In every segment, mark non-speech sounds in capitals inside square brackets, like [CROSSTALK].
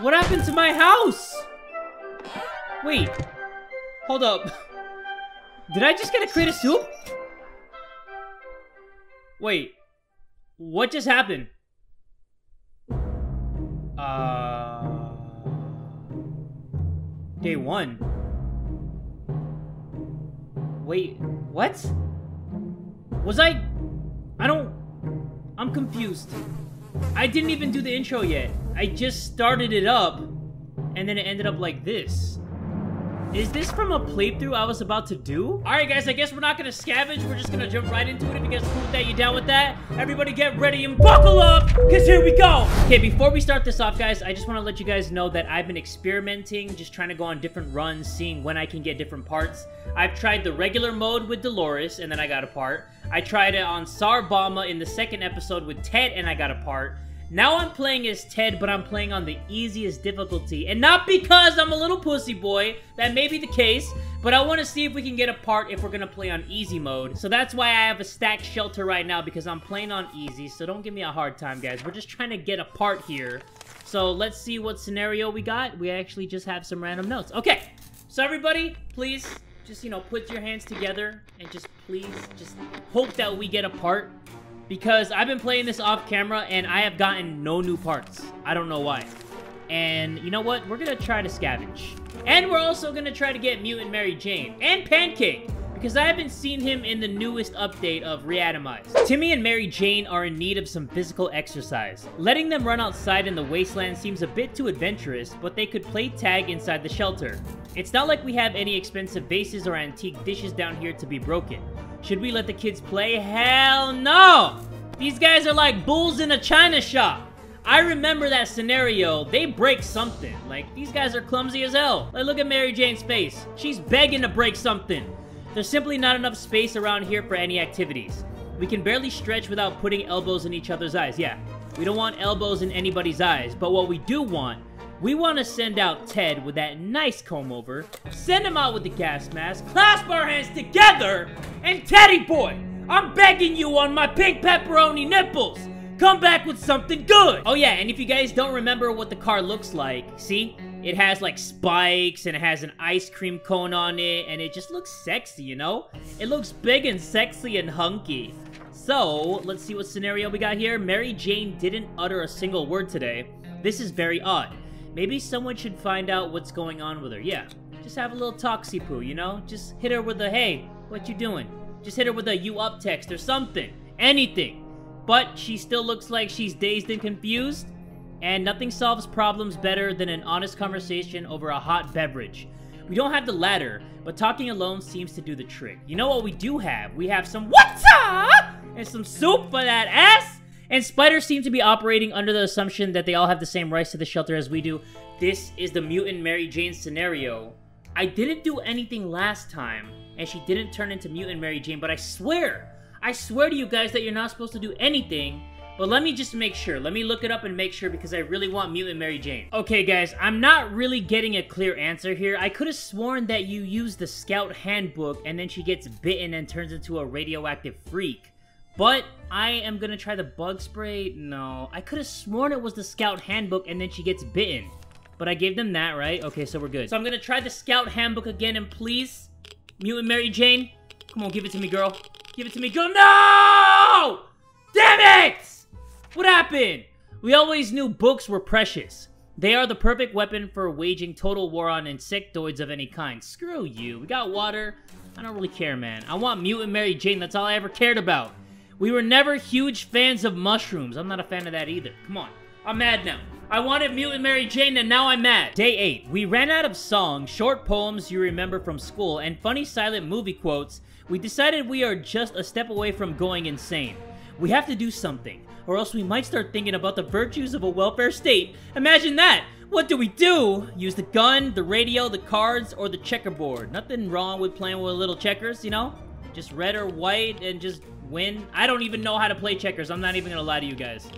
What happened to my house? Wait. Hold up. Did I just get a crate of soup? Wait. What just happened? Uh... Day one. Wait, what? Was I... I don't... I'm confused. I didn't even do the intro yet. I just started it up, and then it ended up like this. Is this from a playthrough I was about to do? Alright guys, I guess we're not gonna scavenge, we're just gonna jump right into it. If you guys cool with that, you down with that? Everybody get ready and buckle up, cause here we go! Okay, before we start this off, guys, I just wanna let you guys know that I've been experimenting, just trying to go on different runs, seeing when I can get different parts. I've tried the regular mode with Dolores, and then I got a part. I tried it on Sarbama in the second episode with Ted, and I got a part. Now I'm playing as Ted, but I'm playing on the easiest difficulty. And not because I'm a little pussy boy, that may be the case, but I want to see if we can get a part if we're going to play on easy mode. So that's why I have a stacked shelter right now, because I'm playing on easy, so don't give me a hard time, guys. We're just trying to get a part here. So let's see what scenario we got. We actually just have some random notes. Okay, so everybody, please, just, you know, put your hands together and just please, just hope that we get a part because I've been playing this off camera and I have gotten no new parts. I don't know why. And you know what? We're gonna try to scavenge. And we're also gonna try to get Mutant Mary Jane. And Pancake! Because I haven't seen him in the newest update of Reatomize. Timmy and Mary Jane are in need of some physical exercise. Letting them run outside in the wasteland seems a bit too adventurous, but they could play tag inside the shelter. It's not like we have any expensive vases or antique dishes down here to be broken. Should we let the kids play? Hell no! These guys are like bulls in a china shop. I remember that scenario. They break something. Like, these guys are clumsy as hell. Like, look at Mary Jane's face. She's begging to break something. There's simply not enough space around here for any activities. We can barely stretch without putting elbows in each other's eyes. Yeah, we don't want elbows in anybody's eyes. But what we do want we want to send out Ted with that nice comb over, send him out with the gas mask, clasp our hands together, and Teddy boy, I'm begging you on my pink pepperoni nipples, come back with something good. Oh yeah, and if you guys don't remember what the car looks like, see? It has like spikes and it has an ice cream cone on it and it just looks sexy, you know? It looks big and sexy and hunky. So, let's see what scenario we got here. Mary Jane didn't utter a single word today. This is very odd. Maybe someone should find out what's going on with her. Yeah, just have a little toxie poo, you know? Just hit her with a, hey, what you doing? Just hit her with a you up text or something. Anything. But she still looks like she's dazed and confused. And nothing solves problems better than an honest conversation over a hot beverage. We don't have the latter, but talking alone seems to do the trick. You know what we do have? We have some what's up? And some soup for that ass? And spiders seem to be operating under the assumption that they all have the same rights to the shelter as we do. This is the mutant Mary Jane scenario. I didn't do anything last time, and she didn't turn into mutant Mary Jane, but I swear, I swear to you guys that you're not supposed to do anything but let me just make sure. Let me look it up and make sure because I really want Mutant Mary Jane. Okay, guys, I'm not really getting a clear answer here. I could have sworn that you use the Scout Handbook and then she gets bitten and turns into a radioactive freak. But I am gonna try the bug spray. No, I could have sworn it was the Scout Handbook and then she gets bitten. But I gave them that, right? Okay, so we're good. So I'm gonna try the Scout Handbook again, and please, Mutant Mary Jane, come on, give it to me, girl. Give it to me, girl. No! Damn it! What happened? We always knew books were precious. They are the perfect weapon for waging total war on insectoids of any kind. Screw you. We got water. I don't really care, man. I want Mutant Mary Jane. That's all I ever cared about. We were never huge fans of mushrooms. I'm not a fan of that either. Come on. I'm mad now. I wanted Mutant Mary Jane and now I'm mad. Day 8. We ran out of songs, short poems you remember from school, and funny silent movie quotes. We decided we are just a step away from going insane. We have to do something, or else we might start thinking about the virtues of a welfare state. Imagine that! What do we do? Use the gun, the radio, the cards, or the checkerboard. Nothing wrong with playing with little checkers, you know? Just red or white and just win. I don't even know how to play checkers. I'm not even gonna lie to you guys.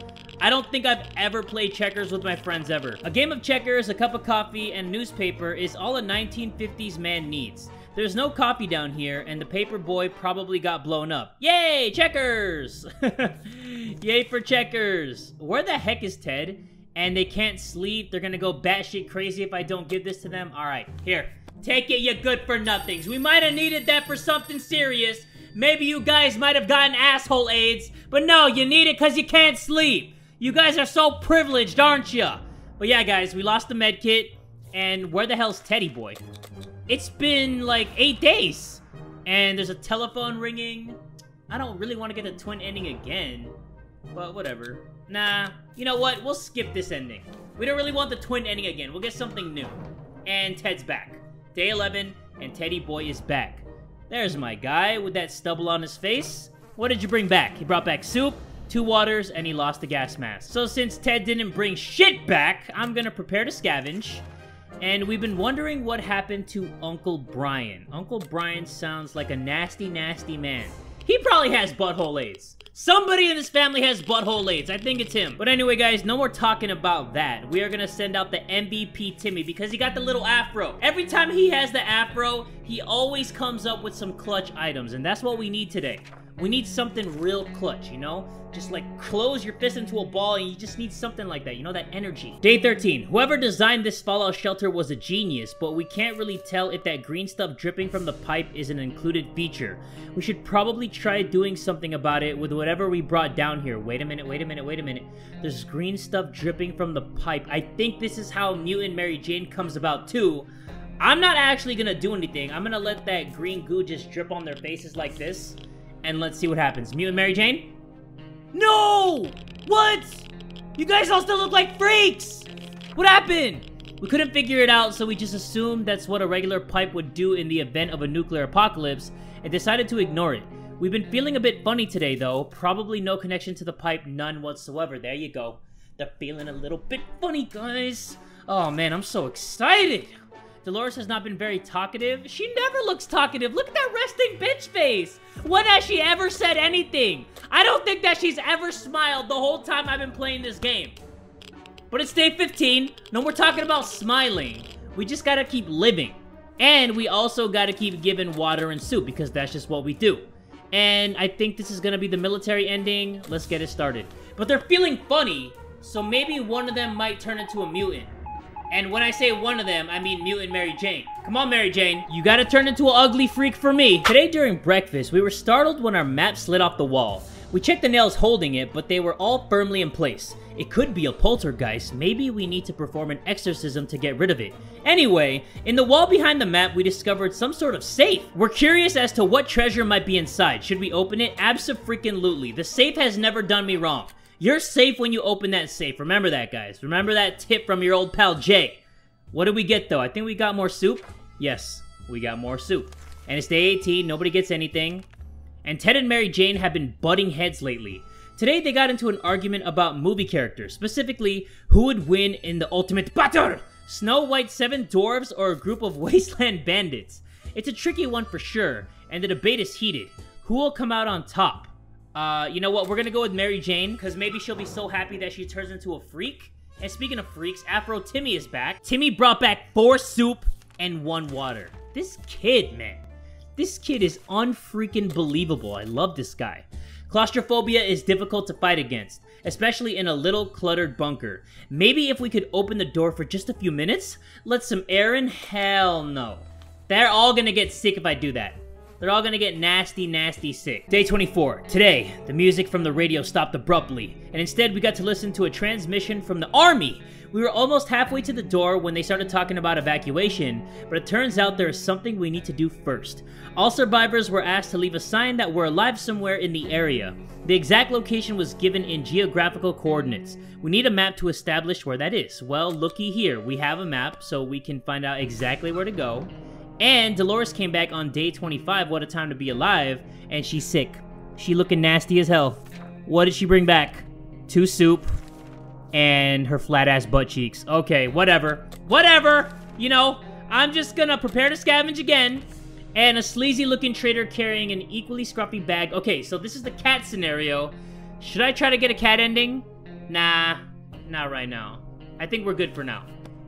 I don't think I've ever played checkers with my friends ever. A game of checkers, a cup of coffee, and newspaper is all a 1950s man needs. There's no coffee down here, and the paper boy probably got blown up. Yay, checkers! [LAUGHS] Yay for checkers! Where the heck is Ted? And they can't sleep. They're gonna go batshit crazy if I don't give this to them. All right, here. Take it, you good for nothings. We might have needed that for something serious. Maybe you guys might have gotten asshole AIDS, but no, you need it because you can't sleep. You guys are so privileged, aren't you? But yeah, guys, we lost the med kit, and where the hell's Teddy Boy? It's been like eight days, and there's a telephone ringing. I don't really want to get the twin ending again, but whatever. Nah, you know what? We'll skip this ending. We don't really want the twin ending again. We'll get something new. And Ted's back. Day 11, and Teddy Boy is back. There's my guy with that stubble on his face. What did you bring back? He brought back soup, two waters, and he lost the gas mask. So since Ted didn't bring shit back, I'm gonna prepare to scavenge. And we've been wondering what happened to Uncle Brian. Uncle Brian sounds like a nasty, nasty man. He probably has butthole AIDS. Somebody in this family has butthole AIDS. I think it's him. But anyway, guys, no more talking about that. We are going to send out the MVP Timmy because he got the little afro. Every time he has the afro, he always comes up with some clutch items. And that's what we need today. We need something real clutch, you know? Just like close your fist into a ball and you just need something like that, you know, that energy. Day 13. Whoever designed this fallout shelter was a genius, but we can't really tell if that green stuff dripping from the pipe is an included feature. We should probably try doing something about it with whatever we brought down here. Wait a minute, wait a minute, wait a minute. There's green stuff dripping from the pipe. I think this is how Mutant Mary Jane comes about too. I'm not actually gonna do anything. I'm gonna let that green goo just drip on their faces like this and let's see what happens. Mutant Mary Jane? No! What? You guys all still look like freaks! What happened? We couldn't figure it out, so we just assumed that's what a regular pipe would do in the event of a nuclear apocalypse, and decided to ignore it. We've been feeling a bit funny today, though. Probably no connection to the pipe, none whatsoever. There you go. They're feeling a little bit funny, guys. Oh man, I'm so excited. Dolores has not been very talkative. She never looks talkative. Look at that resting bitch face. When has she ever said anything? I don't think that she's ever smiled the whole time I've been playing this game. But it's day 15. No more talking about smiling. We just gotta keep living. And we also gotta keep giving water and soup because that's just what we do. And I think this is gonna be the military ending. Let's get it started. But they're feeling funny, so maybe one of them might turn into a mutant. And when I say one of them, I mean Mutant Mary Jane. Come on, Mary Jane. You gotta turn into an ugly freak for me. Today during breakfast, we were startled when our map slid off the wall. We checked the nails holding it, but they were all firmly in place. It could be a poltergeist. Maybe we need to perform an exorcism to get rid of it. Anyway, in the wall behind the map, we discovered some sort of safe. We're curious as to what treasure might be inside. Should we open it? Abso-freaking-lutely. The safe has never done me wrong. You're safe when you open that safe. Remember that, guys. Remember that tip from your old pal Jay. What did we get, though? I think we got more soup. Yes, we got more soup. And it's day 18. Nobody gets anything. And Ted and Mary Jane have been butting heads lately. Today, they got into an argument about movie characters. Specifically, who would win in the ultimate battle? Snow White Seven Dwarves or a group of [LAUGHS] Wasteland Bandits? It's a tricky one for sure, and the debate is heated. Who will come out on top? Uh, you know what? We're gonna go with Mary Jane, because maybe she'll be so happy that she turns into a freak. And speaking of freaks, Afro Timmy is back. Timmy brought back four soup and one water. This kid, man. This kid is unfreaking believable. I love this guy. Claustrophobia is difficult to fight against, especially in a little cluttered bunker. Maybe if we could open the door for just a few minutes? Let some air in? Hell no. They're all gonna get sick if I do that. They're all gonna get nasty, nasty sick. Day 24. Today, the music from the radio stopped abruptly, and instead we got to listen to a transmission from the army. We were almost halfway to the door when they started talking about evacuation, but it turns out there is something we need to do first. All survivors were asked to leave a sign that we're alive somewhere in the area. The exact location was given in geographical coordinates. We need a map to establish where that is. Well, looky here. We have a map, so we can find out exactly where to go. And Dolores came back on day 25, What a Time to Be Alive, and she's sick. She looking nasty as hell. What did she bring back? Two soup and her flat ass butt cheeks. Okay, whatever. Whatever! You know, I'm just gonna prepare to scavenge again. And a sleazy looking trader carrying an equally scruffy bag. Okay, so this is the cat scenario. Should I try to get a cat ending? Nah, not right now. I think we're good for now.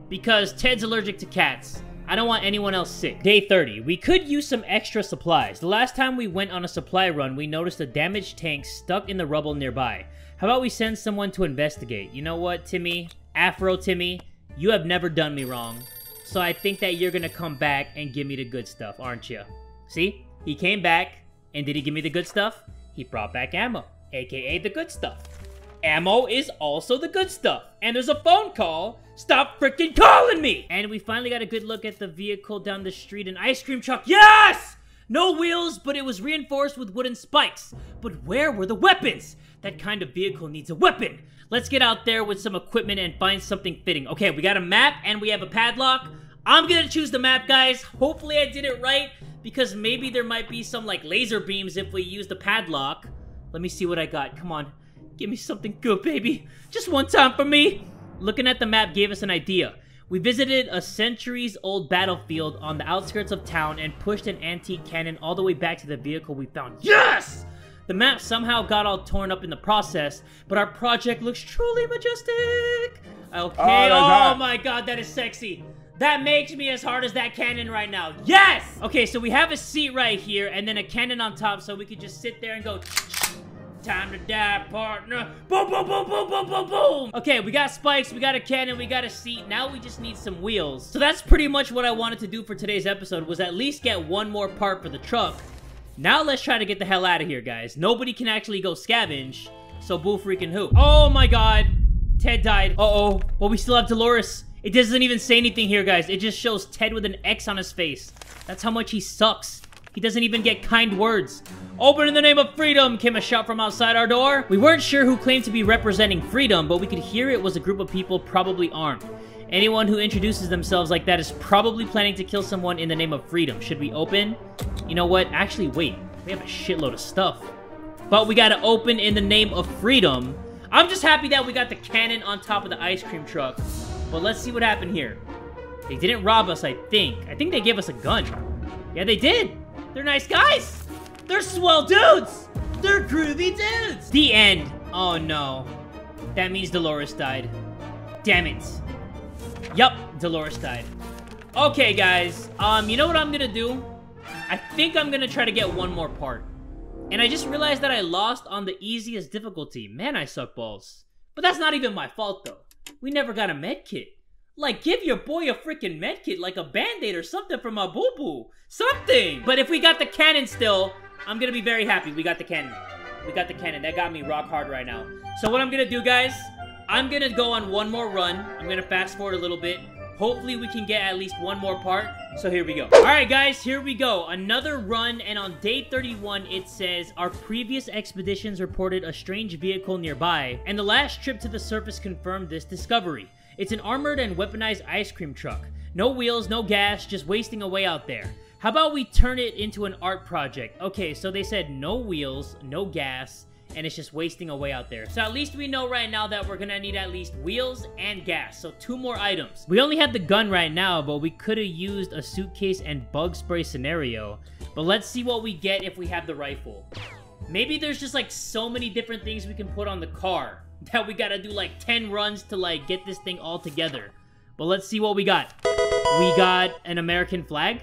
Because Ted's allergic to cats. I don't want anyone else sick. Day 30. We could use some extra supplies. The last time we went on a supply run, we noticed a damaged tank stuck in the rubble nearby. How about we send someone to investigate? You know what, Timmy? Afro Timmy, you have never done me wrong. So I think that you're gonna come back and give me the good stuff, aren't you? See? He came back, and did he give me the good stuff? He brought back ammo, aka the good stuff. Ammo is also the good stuff. And there's a phone call. Stop freaking calling me! And we finally got a good look at the vehicle down the street. An ice cream truck. Yes! No wheels, but it was reinforced with wooden spikes. But where were the weapons? That kind of vehicle needs a weapon. Let's get out there with some equipment and find something fitting. Okay, we got a map and we have a padlock. I'm gonna choose the map, guys. Hopefully I did it right, because maybe there might be some, like, laser beams if we use the padlock. Let me see what I got. Come on. Give me something good, baby. Just one time for me. Looking at the map gave us an idea. We visited a centuries-old battlefield on the outskirts of town and pushed an antique cannon all the way back to the vehicle we found. Yes! The map somehow got all torn up in the process, but our project looks truly majestic. Okay, oh, oh my god, that is sexy. That makes me as hard as that cannon right now. Yes! Okay, so we have a seat right here and then a cannon on top so we could just sit there and go... Time to die, partner. Boom, boom, boom, boom, boom, boom, boom. Okay, we got spikes, we got a cannon, we got a seat. Now we just need some wheels. So that's pretty much what I wanted to do for today's episode, was at least get one more part for the truck. Now let's try to get the hell out of here, guys. Nobody can actually go scavenge, so boo freaking who. Oh my god. Ted died. Uh-oh. But we still have Dolores. It doesn't even say anything here, guys. It just shows Ted with an X on his face. That's how much he sucks. He doesn't even get kind words. Open in the name of freedom, came a shout from outside our door. We weren't sure who claimed to be representing freedom, but we could hear it was a group of people probably armed. Anyone who introduces themselves like that is probably planning to kill someone in the name of freedom. Should we open? You know what? Actually, wait. We have a shitload of stuff. But we gotta open in the name of freedom. I'm just happy that we got the cannon on top of the ice cream truck. But let's see what happened here. They didn't rob us, I think. I think they gave us a gun. Yeah, they did. They're nice guys. They're swell dudes! They're groovy dudes! The end. Oh no. That means Dolores died. Damn it. Yup, Dolores died. Okay, guys. Um, you know what I'm gonna do? I think I'm gonna try to get one more part. And I just realized that I lost on the easiest difficulty. Man, I suck balls. But that's not even my fault, though. We never got a med kit. Like, give your boy a freaking med kit, like a band-aid or something from a boo-boo. Something! But if we got the cannon still, I'm gonna be very happy we got the cannon. We got the cannon. That got me rock hard right now. So what I'm gonna do, guys, I'm gonna go on one more run. I'm gonna fast forward a little bit. Hopefully we can get at least one more part. So here we go. Alright guys, here we go. Another run, and on day 31, it says, Our previous expeditions reported a strange vehicle nearby, and the last trip to the surface confirmed this discovery. It's an armored and weaponized ice cream truck. No wheels, no gas, just wasting away out there. How about we turn it into an art project? Okay, so they said no wheels, no gas, and it's just wasting away out there. So at least we know right now that we're gonna need at least wheels and gas. So two more items. We only have the gun right now, but we could have used a suitcase and bug spray scenario. But let's see what we get if we have the rifle. Maybe there's just like so many different things we can put on the car [LAUGHS] that we gotta do like 10 runs to like get this thing all together. But let's see what we got. We got an American flag.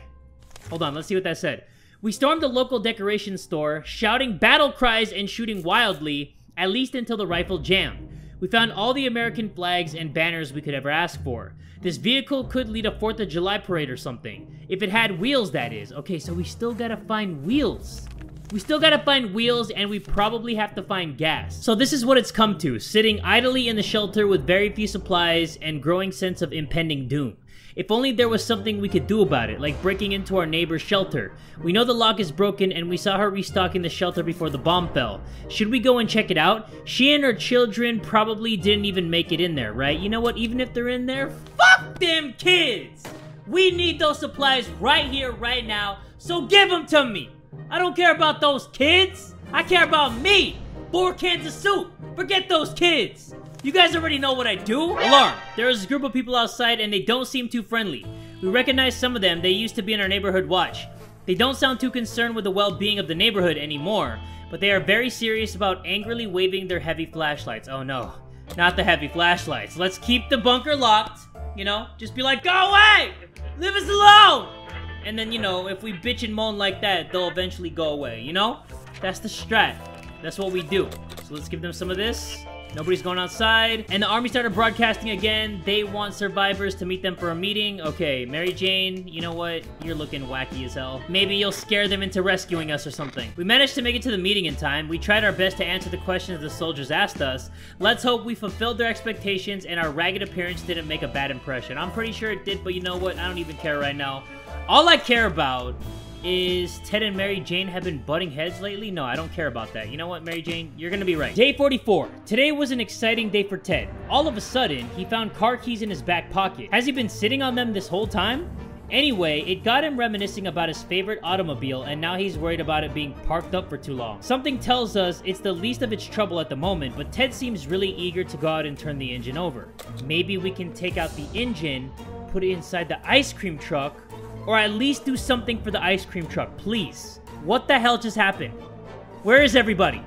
Hold on, let's see what that said. We stormed the local decoration store, shouting battle cries and shooting wildly, at least until the rifle jammed. We found all the American flags and banners we could ever ask for. This vehicle could lead a 4th of July parade or something. If it had wheels, that is. Okay, so we still gotta find wheels. We still gotta find wheels, and we probably have to find gas. So this is what it's come to, sitting idly in the shelter with very few supplies and growing sense of impending doom. If only there was something we could do about it, like breaking into our neighbor's shelter. We know the lock is broken and we saw her restocking the shelter before the bomb fell. Should we go and check it out? She and her children probably didn't even make it in there, right? You know what? Even if they're in there, fuck them kids! We need those supplies right here, right now, so give them to me! I don't care about those kids! I care about me! Four cans of soup! Forget those kids! You guys already know what I do. Alarm! There is a group of people outside and they don't seem too friendly. We recognize some of them, they used to be in our neighborhood watch. They don't sound too concerned with the well-being of the neighborhood anymore, but they are very serious about angrily waving their heavy flashlights. Oh no, not the heavy flashlights. Let's keep the bunker locked. You know, just be like, go away, leave us alone. And then you know, if we bitch and moan like that, they'll eventually go away. You know, that's the strat. That's what we do. So let's give them some of this. Nobody's going outside. And the army started broadcasting again. They want survivors to meet them for a meeting. Okay, Mary Jane, you know what? You're looking wacky as hell. Maybe you'll scare them into rescuing us or something. We managed to make it to the meeting in time. We tried our best to answer the questions the soldiers asked us. Let's hope we fulfilled their expectations and our ragged appearance didn't make a bad impression. I'm pretty sure it did, but you know what? I don't even care right now. All I care about is Ted and Mary Jane have been butting heads lately? No, I don't care about that. You know what, Mary Jane? You're gonna be right. Day 44. Today was an exciting day for Ted. All of a sudden, he found car keys in his back pocket. Has he been sitting on them this whole time? Anyway, it got him reminiscing about his favorite automobile, and now he's worried about it being parked up for too long. Something tells us it's the least of its trouble at the moment, but Ted seems really eager to go out and turn the engine over. Maybe we can take out the engine, put it inside the ice cream truck, or at least do something for the ice cream truck, please. What the hell just happened? Where is everybody?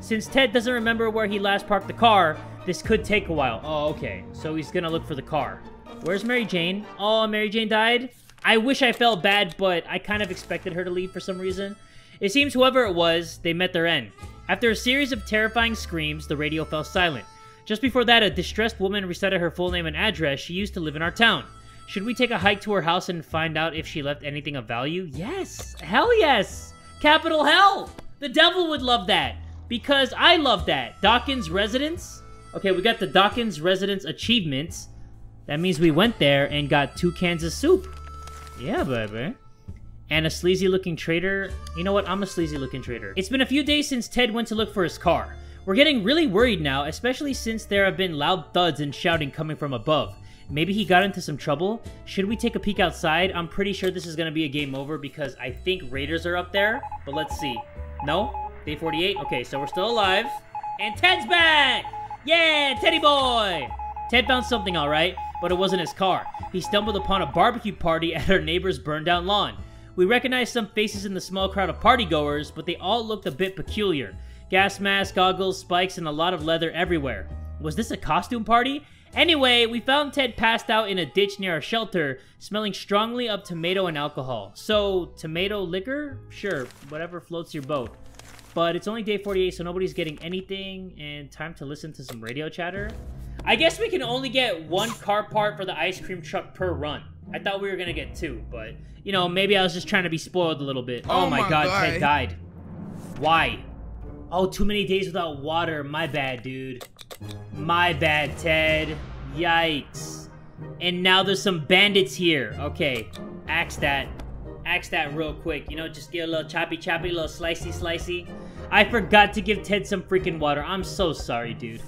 Since Ted doesn't remember where he last parked the car, this could take a while. Oh, okay. So he's gonna look for the car. Where's Mary Jane? Oh, Mary Jane died? I wish I felt bad, but I kind of expected her to leave for some reason. It seems whoever it was, they met their end. After a series of terrifying screams, the radio fell silent. Just before that, a distressed woman recited her full name and address. She used to live in our town. Should we take a hike to her house and find out if she left anything of value? Yes! Hell yes! Capital hell! The devil would love that. Because I love that. Dawkins Residence? Okay, we got the Dawkins Residence achievements. That means we went there and got two cans of soup. Yeah, baby. And a sleazy looking trader. You know what? I'm a sleazy looking trader. It's been a few days since Ted went to look for his car. We're getting really worried now, especially since there have been loud thuds and shouting coming from above. Maybe he got into some trouble. Should we take a peek outside? I'm pretty sure this is going to be a game over because I think Raiders are up there. But let's see. No? Day 48? Okay, so we're still alive. And Ted's back! Yeah, Teddy boy! Ted found something alright, but it wasn't his car. He stumbled upon a barbecue party [LAUGHS] at our neighbor's burned down lawn. We recognized some faces in the small crowd of partygoers, but they all looked a bit peculiar. Gas masks, goggles, spikes, and a lot of leather everywhere. Was this a costume party? Anyway, we found Ted passed out in a ditch near our shelter, smelling strongly of tomato and alcohol. So, tomato liquor? Sure, whatever floats your boat. But it's only day 48, so nobody's getting anything, and time to listen to some radio chatter. I guess we can only get one car part for the ice cream truck per run. I thought we were gonna get two, but, you know, maybe I was just trying to be spoiled a little bit. Oh, oh my, my god, god, Ted died. Why? Oh, too many days without water. My bad, dude. My bad, Ted. Yikes. And now there's some bandits here. Okay, axe that. Axe that real quick. You know, just get a little choppy choppy, a little slicey slicey. I forgot to give Ted some freaking water. I'm so sorry, dude.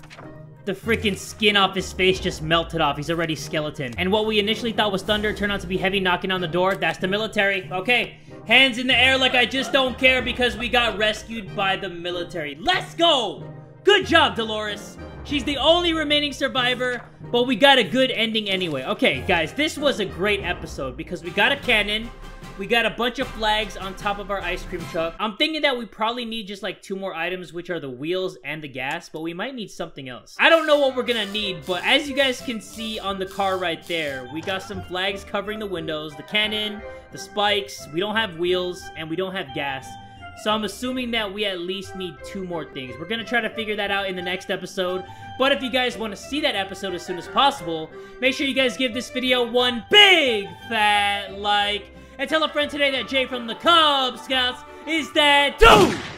The freaking skin off his face just melted off. He's already skeleton. And what we initially thought was thunder turned out to be heavy knocking on the door. That's the military. Okay, hands in the air like I just don't care because we got rescued by the military. Let's go! Good job, Dolores. She's the only remaining survivor, but we got a good ending anyway. Okay, guys, this was a great episode because we got a cannon, we got a bunch of flags on top of our ice cream truck. I'm thinking that we probably need just like two more items, which are the wheels and the gas, but we might need something else. I don't know what we're gonna need, but as you guys can see on the car right there, we got some flags covering the windows, the cannon, the spikes, we don't have wheels, and we don't have gas. So I'm assuming that we at least need two more things. We're going to try to figure that out in the next episode. But if you guys want to see that episode as soon as possible, make sure you guys give this video one big fat like. And tell a friend today that Jay from the Kubz Scouts is that dude!